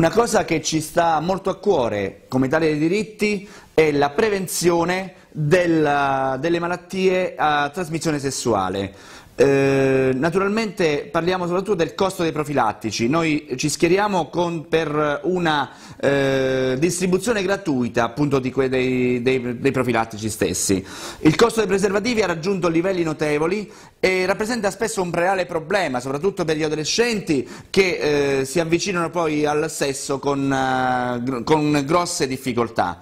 Una cosa che ci sta molto a cuore come Italia dei diritti è la prevenzione della, delle malattie a trasmissione sessuale. Eh, naturalmente parliamo soprattutto del costo dei profilattici, noi ci schieriamo con, per una eh, distribuzione gratuita appunto di dei, dei, dei, profilattici stessi. Il costo dei preservativi ha raggiunto livelli notevoli e rappresenta spesso un reale problema, soprattutto per gli adolescenti che eh, si avvicinano poi al sesso con, eh, con grosse difficoltà.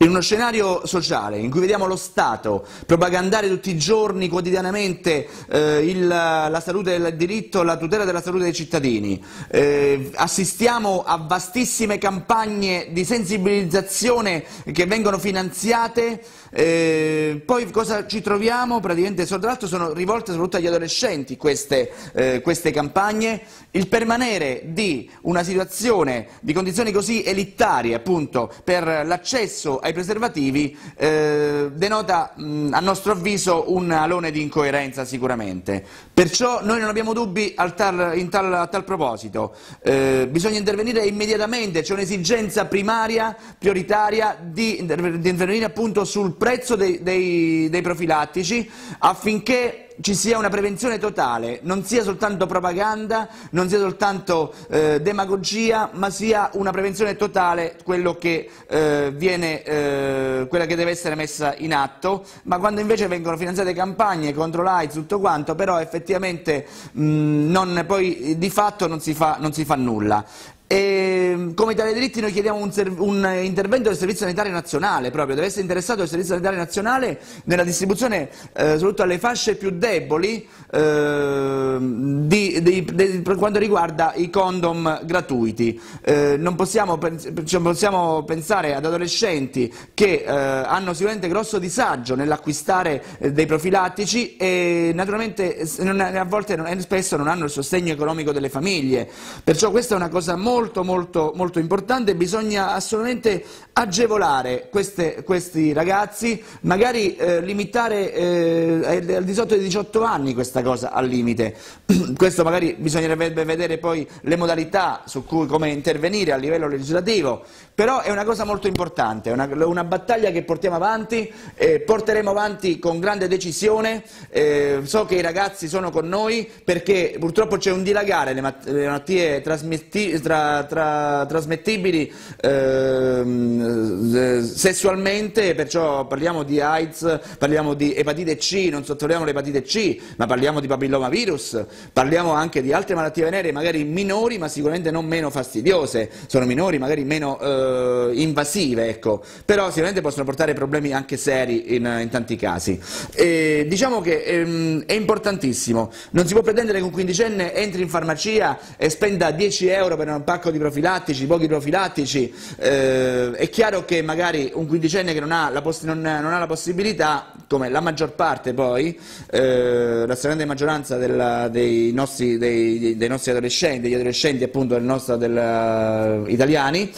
In uno scenario sociale in cui vediamo lo Stato propagandare tutti i giorni, quotidianamente, eh, il, la salute del diritto, la tutela della salute dei cittadini, eh, assistiamo a vastissime campagne di sensibilizzazione che vengono finanziate, eh, poi cosa ci troviamo? Praticamente, tra sono rivolte soprattutto agli adolescenti queste, eh, queste campagne, il permanere di una situazione, di condizioni così elitarie appunto per l'accesso ai preservativi eh, denota mh, a nostro avviso un alone di incoerenza sicuramente. Perciò noi non abbiamo dubbi tal, tal, a tal proposito, eh, bisogna intervenire immediatamente, c'è un'esigenza primaria, prioritaria di, di intervenire appunto sul prezzo dei, dei, dei profilattici affinché ci sia una prevenzione totale, non sia soltanto propaganda, non sia soltanto eh, demagogia, ma sia una prevenzione totale che, eh, viene, eh, quella che deve essere messa in atto, ma quando invece vengono finanziate campagne contro l'AIDS, tutto quanto, però effettivamente mh, non, poi di fatto non si fa, non si fa nulla. E come Italia dei diritti noi chiediamo un, un, intervento del Servizio Sanitario Nazionale, proprio deve essere interessato il Servizio Sanitario Nazionale nella distribuzione eh, soprattutto alle fasce più deboli eh, di, di, di, per quanto riguarda i condom gratuiti. Eh, non possiamo, cioè possiamo, pensare ad adolescenti che eh, hanno sicuramente grosso disagio nell'acquistare eh, dei profilattici e naturalmente non, a volte non, spesso non hanno il sostegno economico delle famiglie, perciò questa è una cosa molto molto molto molto importante, bisogna assolutamente agevolare queste, questi ragazzi, magari eh, limitare eh, al di sotto dei 18 anni questa cosa al limite. Questo magari bisognerebbe vedere poi le modalità su cui come intervenire a livello legislativo, però è una cosa molto importante, è una, una battaglia che portiamo avanti, eh, porteremo avanti con grande decisione, eh, so che i ragazzi sono con noi perché purtroppo c'è un dilagare le, malattie trasmetti, tra, tra, trasmettibili ehm, sessualmente, perciò parliamo di AIDS, parliamo di epatite C, non sottolineiamo l'epatite C, ma parliamo di papillomavirus, parliamo anche di altre malattie venere, magari minori ma sicuramente non meno fastidiose, sono minori, magari meno eh, eh, invasive, ecco. però sicuramente possono portare problemi anche seri in, in tanti casi. E diciamo che ehm, è importantissimo, non si può pretendere che un quindicenne entri in farmacia e spenda 10 euro per un pacco di profilattici, pochi profilattici, eh, è chiaro che magari un quindicenne che non ha la, non, non ha la possibilità, come la maggior parte poi, eh, la stragrande maggioranza della, dei, nostri, dei, dei, nostri, adolescenti, degli adolescenti appunto del nostro, del, uh, italiani,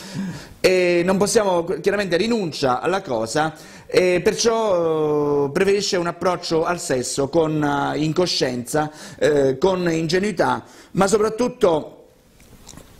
e non possiamo, chiaramente rinuncia alla cosa e perciò eh, preferisce un approccio al sesso con uh, incoscienza, eh, con ingenuità, ma soprattutto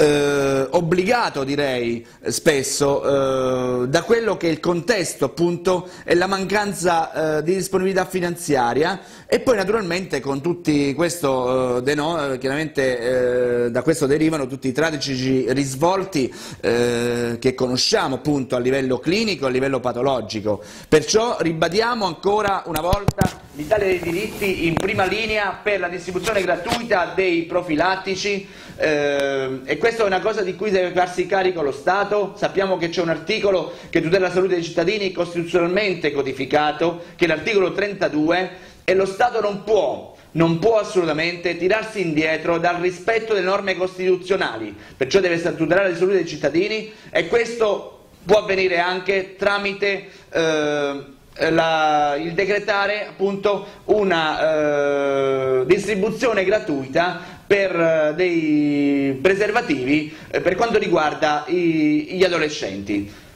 eh, obbligato direi spesso eh, da quello che è il contesto appunto e la mancanza eh, di disponibilità finanziaria e poi naturalmente con tutti questo eh, deno, chiaramente eh, da questo derivano tutti i tragici risvolti eh, che conosciamo appunto a livello clinico, a livello patologico. Perciò ribadiamo ancora una volta l'Italia dei diritti in prima linea per la distribuzione gratuita dei profilattici eh, e questa è una cosa di cui deve farsi carico lo Stato, sappiamo che c'è un articolo che tutela la salute dei cittadini costituzionalmente codificato, che è l'articolo 32 e lo Stato non può non può assolutamente tirarsi indietro dal rispetto delle norme costituzionali, perciò deve tutelare la salute dei cittadini e questo può avvenire anche tramite eh, la, il decretare appunto una eh, distribuzione gratuita per eh, dei preservativi eh, per quanto riguarda i, gli adolescenti.